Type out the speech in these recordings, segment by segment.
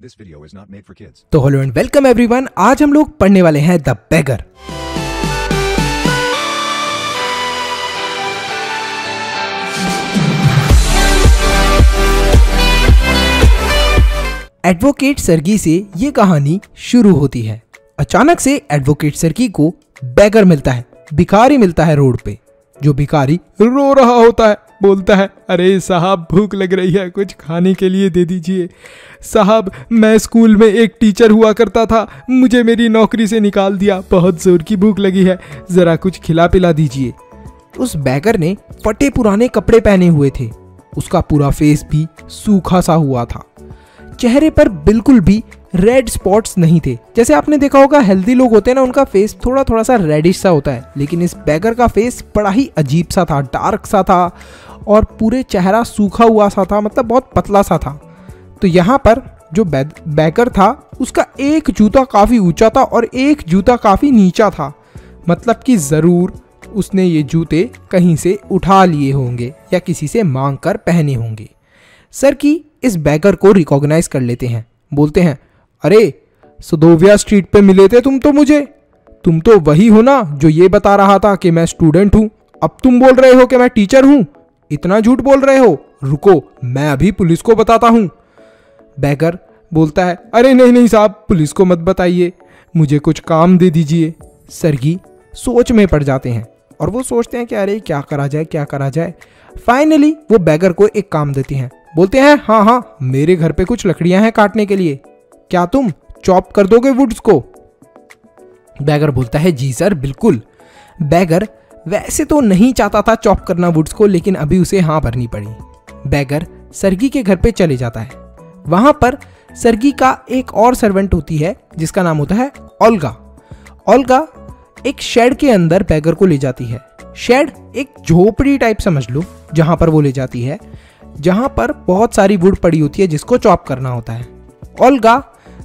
This video is not made for kids. तो hello and welcome everyone. आज हम लोग पढ़ने वाले हैं द बेगर। एडवोकेट सरगी से ये कहानी शुरू होती है। अचानक से एडवोकेट सरगी को बैगर मिलता है, भिखारी मिलता है रोड पे, जो भिखारी रो रहा होता है। बोलता है, अरे साहब, भूख लग रही है, कुछ खाने के लिए दे दीजिए। साहब, मैं स्कूल में एक टीचर हुआ करता था, मुझे मेरी नौकरी से निकाल दिया, बहुत ज़ोर की भूख लगी है, ज़रा कुछ खिला पिला दीजिए। उस बैगर ने फटे पुराने कपड़े पहने हुए थे, उसका पूरा फेस भी सूखा सा हुआ था। चेहरे पर बिल्कुल भी रेड स्पॉट्स नहीं थे। जैसे आपने देखा होगा हेल्दी लोग होते हैं ना, उनका फेस थोड़ा थोड़ा सा रेडिश सा होता है, लेकिन इस बैगर का फेस बड़ा ही अजीब सा था डार्क सा था और पूरे चेहरा सूखा हुआ सा था मतलब बहुत पतला सा था। तो यहाँ पर जो बैकर था, उसका एक जूता काफ़ी ऊँचा था और एक जूता काफ़ी नीचा था। मतलब कि ज़रूर उसने ये जूते कहीं से उठा लिए होंगे या किसी से मांग कर पहने होंगे। सर की इस बैकर को रिकॉग्नाइज कर लेते हैं। बोलते हैं, अरे, सदोविया स्ट्रीट पे मिले थे तुम तो मुझे। तुम तो वही हो ना जो ये बता रहा था कि मैं स्टूडेंट हूँ। अब तुम बोल रहे हो कि मैं टीचर हूँ। इतना झूठ बोल रहे हो? रुको, मैं अभी पुलिस को बताता हूँ। बैगर बोलता है, अरे नहीं नहीं साहब, पुलिस को मत बताइए। मुझे कुछ काम दे दीजिए। सरगी सोच में पड़ जाते हैं और वो सोचते हैं कि अरे, क्या करा जाए, क्या करा जाए। फाइनली वो बैगर को एक काम देते हैं। बोलते हैं हाँ हाँ मेरे घर पे कुछ लकड़ियाँ हैं काटने के लिए। क्या तुम चॉप कर दोगे वुड्स को? बैगर बोलता है, जी सर, बिल्कुल। बैगर वैसे तो नहीं चाहता था चॉप करना वुड्स को, लेकिन अभी उसे हाँ भरनी पड़ी। बैगर सरगी के घर पे चले जाता है। वहाँ पर सरगी का एक और सर्वेंट होती है, जिसका नाम होता है ओल्गा। ओल्गा एक शेड के अंदर बैगर को ले जाती है। शेड एक झोपड़ी टाइप समझ लो, जहाँ पर वो ले जाती है, जहाँ पर बहुत सारी वुड पड़ी होती है जिसको चॉप करना होता है। ओल्गा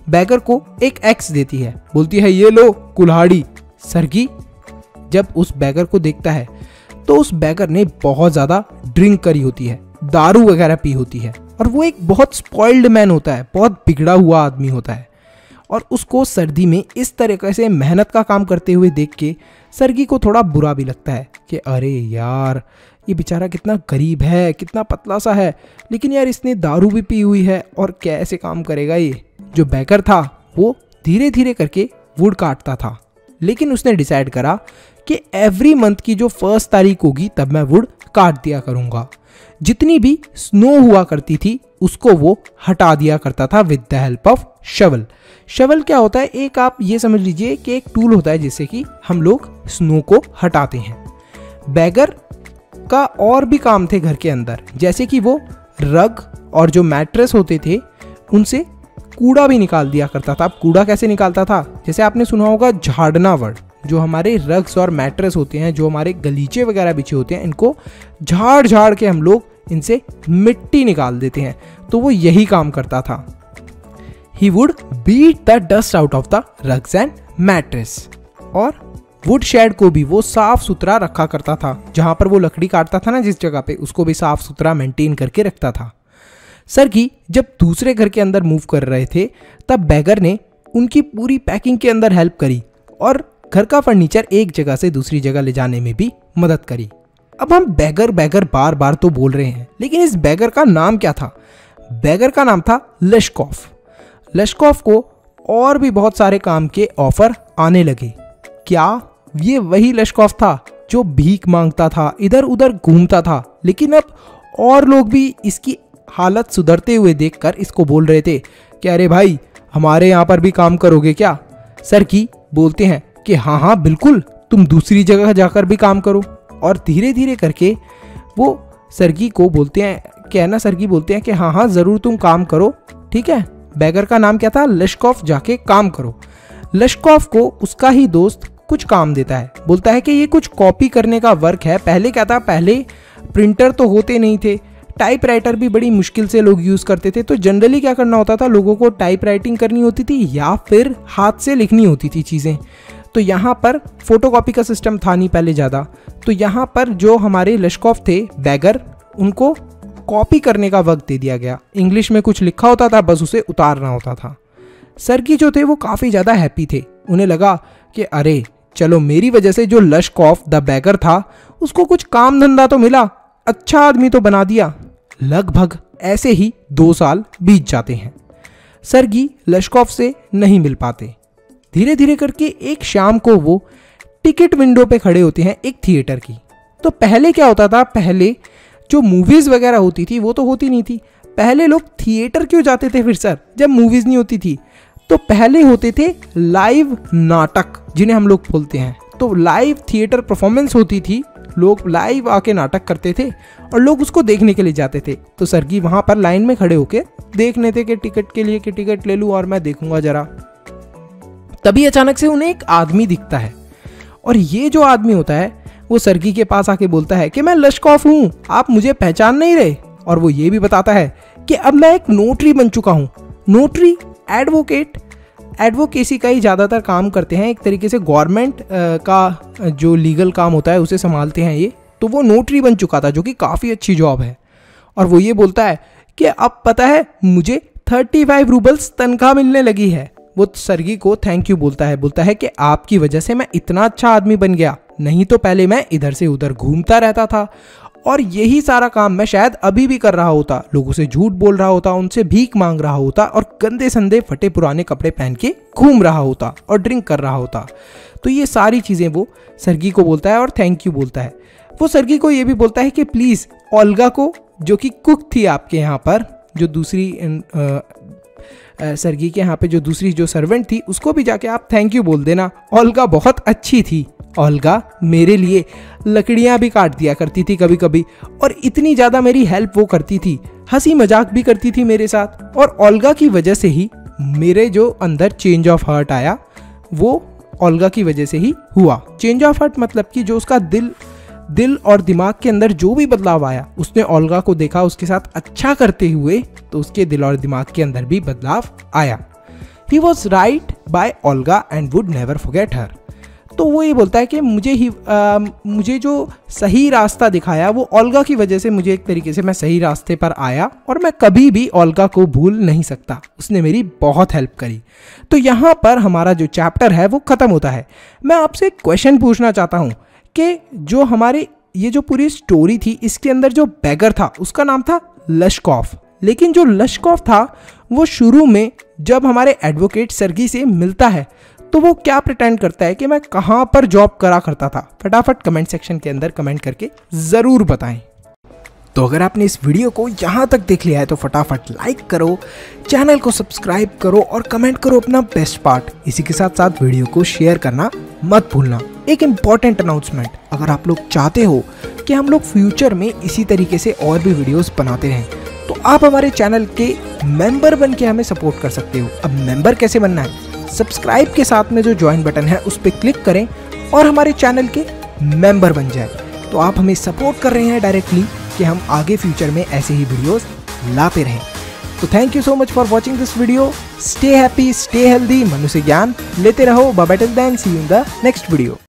बैगर को एक एक्स देती है। बोलती है, ये लो, कुल्हाड़ी। सरगी जब उस बैगर को देखता है तो उस बैगर ने बहुत ज़्यादा ड्रिंक करी होती है, दारू वगैरह पी होती है और वो एक बहुत स्पॉइल्ड मैन होता है, बहुत बिगड़ा हुआ आदमी होता है। और उसको सर्दी में इस तरीके से मेहनत का काम करते हुए देख के सरगी को थोड़ा बुरा भी लगता है कि अरे यार, ये बेचारा कितना गरीब है, कितना पतला सा है, लेकिन यार इसने दारू भी पी हुई है और कैसे काम करेगा ये? जो बैकर था, वो धीरे धीरे करके वुड काटता था, लेकिन उसने डिसाइड करा कि एवरी मंथ की जो फ़र्स्ट तारीख होगी, तब मैं वुड काट दिया करूँगा। जितनी भी स्नो हुआ करती थी, उसको वो हटा दिया करता था with the help of shovel shovel क्या होता है? एक आप ये समझ लीजिए कि एक टूल होता है जिससे कि हम लोग स्नो को हटाते हैं। बैगर का और भी काम थे घर के अंदर। जैसे कि वो रग और जो मैट्रेस होते थे, उनसे कूड़ा भी निकाल दिया करता था। अब कूड़ा कैसे निकालता था? जैसे आपने सुना होगा, झाड़ना वर्ड जो हमारे रग्स और मैट्रेस होते हैं, जो हमारे गलीचे वगैरह बिछे होते हैं, इनको झाड़ झाड़ के हम लोग इनसे मिट्टी निकाल देते हैं। तो वो यही काम करता था। He would beat the dust out of the rugs and mattress और वुड शेड को भी वो साफ़ सुथरा रखा करता था। जहाँ पर वो लकड़ी काटता था ना, जिस जगह पे, उसको भी साफ़ सुथरा मेंटेन करके रखता था। सर की जब दूसरे घर के अंदर मूव कर रहे थे, तब बैगर ने उनकी पूरी पैकिंग के अंदर हेल्प करी। और घर का फर्नीचर एक जगह से दूसरी जगह ले जाने में भी मदद करी। अब हम बैगर बैगर बार बार तो बोल रहे हैं, लेकिन इस बैगर का नाम क्या था? बैगर का नाम था लशकॉफ। लशकॉफ को और भी बहुत सारे काम के ऑफ़र आने लगे। क्या ये वही लशकॉफ था जो भीख माँगता था इधर उधर घूमता था, लेकिन अब और लोग भी इसकी हालत सुधरते हुए देखकर इसको बोल रहे थे कि अरे भाई, हमारे यहाँ पर भी काम करोगे क्या? सर की बोलते हैं कि हाँ हाँ बिल्कुल, तुम दूसरी जगह जाकर भी काम करो। और धीरे धीरे करके वो सरगी को बोलते हैं कहना सरगी बोलते हैं कि हाँ हाँ ज़रूर तुम काम करो, ठीक है? बैगर का नाम क्या था? लश्कॉफ जाके काम करो। लश्कॉफ को उसका ही दोस्त कुछ काम देता है। बोलता है कि ये कुछ कॉपी करने का वर्क है। पहले क्या था? पहले प्रिंटर तो होते नहीं थे। टाइप राइटर भी बड़ी मुश्किल से लोग यूज़ करते थे। तो जनरली क्या करना होता था? लोगों को टाइप राइटिंग करनी होती थी या फिर हाथ से लिखनी होती थी चीज़ें। तो यहाँ पर फोटोकॉपी का सिस्टम था नहीं पहले ज़्यादा। तो यहाँ पर जो हमारे लशकॉफ थे बैगर उनको कॉपी करने का वक्त दे दिया गया। इंग्लिश में कुछ लिखा होता था, बस उसे उतारना होता था। सरगी जो थे, वो काफ़ी ज़्यादा हैप्पी थे। उन्हें लगा कि अरे, चलो मेरी वजह से जो लशकॉफ द बैगर था, उसको कुछ काम धंधा तो मिला अच्छा आदमी तो बना दिया। लगभग ऐसे ही दो साल बीत जाते हैं। सरगी लशकॉफ से नहीं मिल पाते। धीरे धीरे करके एक शाम को वो टिकट विंडो पे खड़े होते हैं एक थिएटर की। तो पहले क्या होता था? पहले जो मूवीज़ वगैरह होती थी, वो तो होती नहीं थी। पहले लोग थिएटर क्यों जाते थे फिर सर जब मूवीज़ नहीं होती थी। तो पहले होते थे लाइव नाटक, जिन्हें हम लोग बोलते हैं। तो लाइव थिएटर परफॉर्मेंस होती थी। लोग लाइव आके नाटक करते थे और लोग उसको देखने के लिए जाते थे। तो सर सरगी वहाँ पर लाइन में खड़े होके देख लेते कि टिकट के लिए कि टिकट ले लूँ और मैं देखूँगा जरा। तभी अचानक से उन्हें एक आदमी दिखता है। और ये जो आदमी होता है, वो सरगी के पास आके बोलता है कि मैं लश्कॉफ हूँ, आप मुझे पहचान नहीं रहे। और वो ये भी बताता है कि अब मैं एक नोटरी बन चुका हूँ। Notary, advocate. एडवोकेसी का ही ज़्यादातर काम करते हैं, एक तरीके से गवर्नमेंट का जो लीगल काम होता है, उसे संभालते हैं ये। तो वो नोटरी बन चुका था, जो कि काफ़ी अच्छी जॉब है। और वो ये बोलता है कि अब पता है, मुझे थर्टी फाइव रूबल्स तनख्वाह मिलने लगी है। वो सरगी को थैंक यू बोलता है बोलता है कि आपकी वजह से मैं इतना अच्छा आदमी बन गया। नहीं तो पहले मैं इधर से उधर घूमता रहता था। और यही सारा काम मैं शायद अभी भी कर रहा होता। लोगों से झूठ बोल रहा होता, उनसे भीख मांग रहा होता और गंदे संदे फटे पुराने कपड़े पहन के घूम रहा होता और ड्रिंक कर रहा होता। तो ये सारी चीज़ें वो सरगी को बोलता है और थैंक यू बोलता है। वो सरगी को ये भी बोलता है कि प्लीज़ ओल्गा को, जो कि कुक थी आपके यहाँ पर, जो दूसरी सरगी के यहाँ पे जो दूसरी जो सर्वेंट थी, उसको भी जाके आप थैंक यू बोल देना। ओल्गा बहुत अच्छी थी। ओल्गा मेरे लिए लकड़ियाँ भी काट दिया करती थी कभी कभी और इतनी ज़्यादा मेरी हेल्प वो करती थी। हँसी मज़ाक भी करती थी मेरे साथ, और ओल्गा की वजह से ही मेरे जो अंदर चेंज ऑफ़ हार्ट आया, वो ओल्गा की वजह से ही हुआ। चेंज ऑफ़ हार्ट मतलब कि जो उसका दिल दिल और दिमाग के अंदर जो भी बदलाव आया उसने ओल्गा को देखा उसके साथ अच्छा करते हुए तो उसके दिल और दिमाग के अंदर भी बदलाव आया। He was right by Olga and would never forget her तो वो ये बोलता है कि मुझे ही आ, मुझे जो सही रास्ता दिखाया वो ओल्गा की वजह से मुझे एक तरीके से मैं सही रास्ते पर आया और मैं कभी भी ओल्गा को भूल नहीं सकता। उसने मेरी बहुत हेल्प करी। तो यहाँ पर हमारा जो चैप्टर है वो ख़त्म होता है। मैं आपसे क्वेश्चन पूछना चाहता हूँ। कि जो हमारे, ये जो पूरी स्टोरी थी, इसके अंदर जो बैगर था, उसका नाम था लशकॉफ। लेकिन जो लशकॉफ था, वो शुरू में जब हमारे एडवोकेट सरगी से मिलता है तो वो क्या प्रिटेंड करता है कि मैं कहाँ पर जॉब करा करता था? फटाफट कमेंट सेक्शन के अंदर कमेंट करके ज़रूर बताएँ। तो अगर आपने इस वीडियो को यहाँ तक देख लिया है तो फटाफट लाइक करो चैनल को सब्सक्राइब करो और कमेंट करो अपना बेस्ट पार्ट इसी के साथ साथ वीडियो को शेयर करना मत भूलना। एक इंपॉर्टेंट अनाउंसमेंट अगर आप लोग चाहते हो कि हम लोग फ्यूचर में इसी तरीके से और भी वीडियोस बनाते रहें तो आप हमारे चैनल के मेंबर बन के हमें सपोर्ट कर सकते हो। अब मेंबर कैसे बनना है? सब्सक्राइब के साथ में जो ज्वाइन बटन है, उस पर क्लिक करें और हमारे चैनल के मेंबर बन जाए। तो आप हमें सपोर्ट कर रहे हैं डायरेक्टली कि हम आगे फ्यूचर में ऐसे ही वीडियोस लाते रहें। तो thank you so much for watching this video stay happy stay healthy मनुष्य ज्ञान लेते रहो। बाबा till then see in the next video